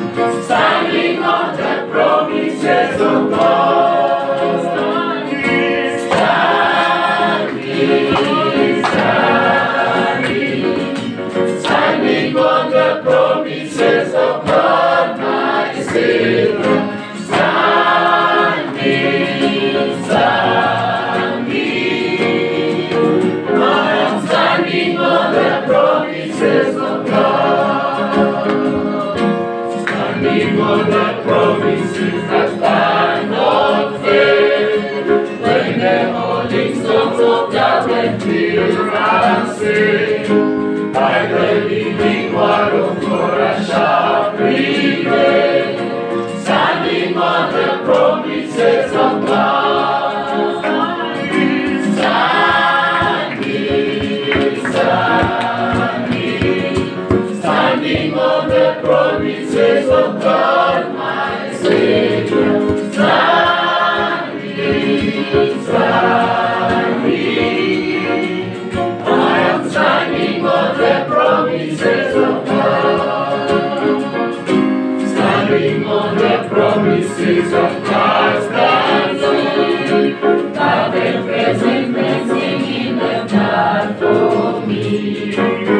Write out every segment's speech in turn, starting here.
Thank you. of God when we and sing, by the living water of God. pieces of God, standing on the promises of Christ that's in, by the present blessing in the dark for me.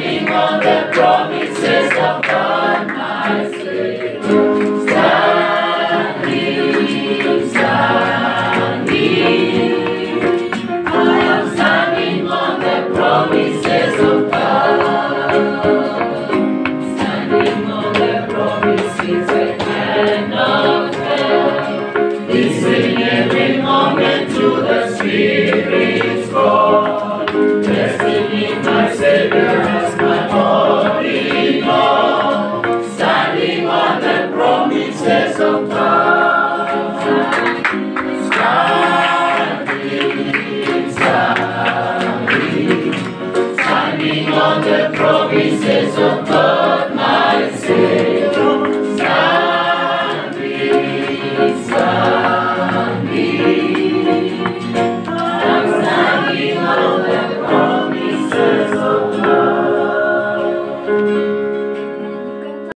standing on the promises of God, my Savior. Standing, standing. I am standing on the promises of God. Standing on the promises I cannot fail. Listening every moment to the Spirit's call. Resting in my Savior.